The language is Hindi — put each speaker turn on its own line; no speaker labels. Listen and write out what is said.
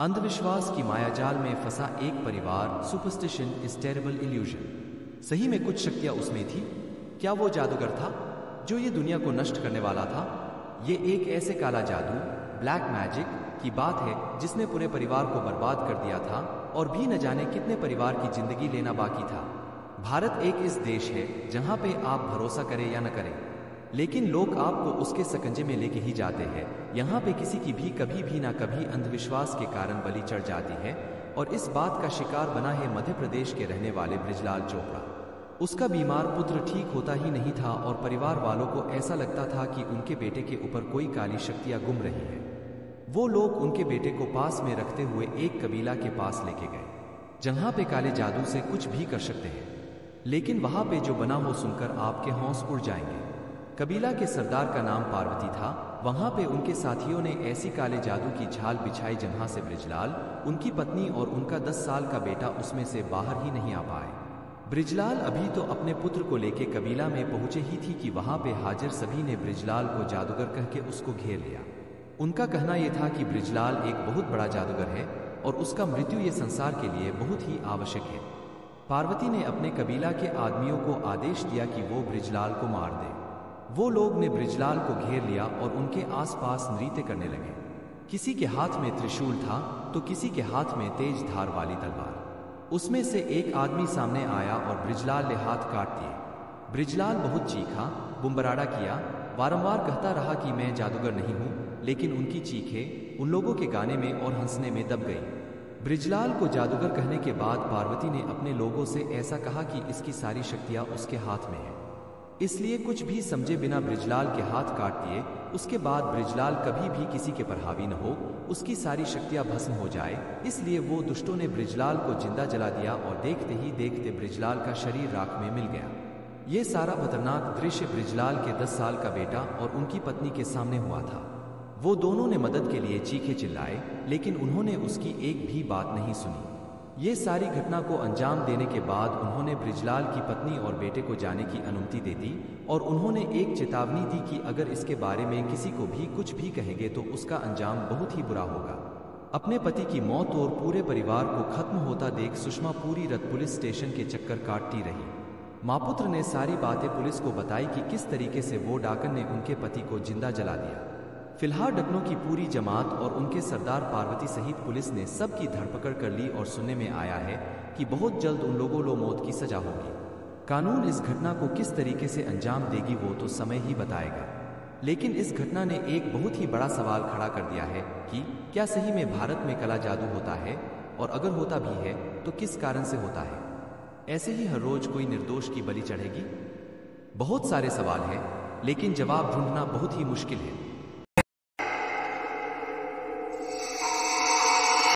अंधविश्वास की मायाजाल में फंसा एक परिवार सुपरस्टिशन इज़ टेरेबल इल्यूजन। सही में कुछ शक्तियाँ उसमें थी। क्या वो जादूगर था? जो ये दुनिया को नष्ट करने वाला था? ये एक ऐसे काला जादू, ब्लैक मैजिक, की बात है जिसने पूरे परिवार को बर्बाद कर दिया था और भी न जाने कितने परिवार की ज़िंदगी लेना बाकी था। भारत एक इस देश है जहाँ पे आप भरोसा करें या न करें। लेकिन लोग आपको उसके सकंजे में लेके ही जाते हैं। यहाँ पे किसी की भी कभी भी ना कभी अंधविश्वास के कारण बलि चढ़ जाती है, और इस बात का शिकार बना है मध्य प्रदेश के रहने वाले ब्रिजलाल चोपड़ा। उसका बीमार पुत्र ठीक होता ही नहीं था, और परिवार वालों को ऐसा लगता था कि उनके बेटे के ऊपर कोई काली शक्तियाँ गुम रही है। वो लोग उनके बेटे को पास में रखते हुए एक कबीला के पास लेके गए, जहाँ पे काले जादू से कुछ भी कर सकते हैं। लेकिन वहाँ पे जो बना हो सुनकर आपके हौस उड़ जाएँगे। कबीला के सरदार का नाम पार्वती था। वहाँ पे उनके साथियों ने ऐसी काले जादू की झाल बिछाई जहाँ से ब्रिजलाल, उनकी पत्नी और उनका दस साल का बेटा उसमें से बाहर ही नहीं आ पाए। ब्रिजलाल अभी तो अपने पुत्र को लेके कबीला में पहुँचे ही थी कि वहाँ पे हाजिर सभी ने ब्रिजलाल को जादूगर कह के उसको घेर लिया। उनका कहना यह था कि ब्रिजलाल एक बहुत बड़ा जादूगर है और उसका मृत्यु ये संसार के लिए बहुत ही आवश्यक है। पार्वती ने अपने कबीला के आदमियों को आदेश दिया कि वो ब्रिजलाल को मार दे। वो लोग ने ब्रिजलाल को घेर लिया और उनके आसपास नृत्य करने लगे। किसी के हाथ में त्रिशूल था तो किसी के हाथ में तेज धार वाली तलवार। उसमें से एक आदमी सामने आया और ब्रिजलाल ने हाथ काट दिए। ब्रिजलाल बहुत चीखा बुम्बराड़ा किया। बारंबार कहता रहा कि मैं जादूगर नहीं हूँ, लेकिन उनकी चीखें उन लोगों के गाने में और हंसने में दब गई। ब्रिजलाल को जादूगर कहने के बाद पार्वती ने अपने लोगों से ऐसा कहा कि इसकी सारी शक्तियाँ उसके हाथ में है। इसलिए कुछ भी समझे बिना ब्रिजलाल के हाथ काट दिए, उसके बाद ब्रिजलाल कभी भी किसी के पर हावी न हो, उसकी सारी शक्तियाँ भस्म हो जाए, इसलिए वो दुष्टों ने ब्रिजलाल को ज़िंदा जला दिया और देखते ही देखते ब्रिजलाल का शरीर राख में मिल गया। ये सारा खतरनाक दृश्य ब्रिजलाल के दस साल का बेटा और उनकी पत्नी के सामने हुआ था। वो दोनों ने मदद के लिए चीखे चिल्लाए, लेकिन उन्होंने उसकी एक भी बात नहीं सुनी। ये सारी घटना को अंजाम देने के बाद उन्होंने ब्रिजलाल की पत्नी और बेटे को जाने की अनुमति दे दी और उन्होंने एक चेतावनी दी कि अगर इसके बारे में किसी को भी कुछ भी कहेंगे तो उसका अंजाम बहुत ही बुरा होगा। अपने पति की मौत और पूरे परिवार को खत्म होता देख सुषमा पूरी रथ पुलिस स्टेशन के चक्कर काटती रही। मापुत्र ने सारी बातें पुलिस को बताई कि किस तरीके से वो डाकन ने उनके पति को ज़िंदा जला दिया। फ़िलहाल डकनों की पूरी जमात और उनके सरदार पार्वती सहित पुलिस ने सबकी धरपकड़ कर ली और सुनने में आया है कि बहुत जल्द उन लोगों लो मौत की सजा होगी। कानून इस घटना को किस तरीके से अंजाम देगी वो तो समय ही बताएगा। लेकिन इस घटना ने एक बहुत ही बड़ा सवाल खड़ा कर दिया है कि क्या सही में भारत में कला जादू होता है और अगर होता भी है तो किस कारण से होता है? ऐसे ही हर रोज कोई निर्दोष की बलि चढ़ेगी? बहुत सारे सवाल हैं, लेकिन जवाब ढूंढना बहुत ही मुश्किल है।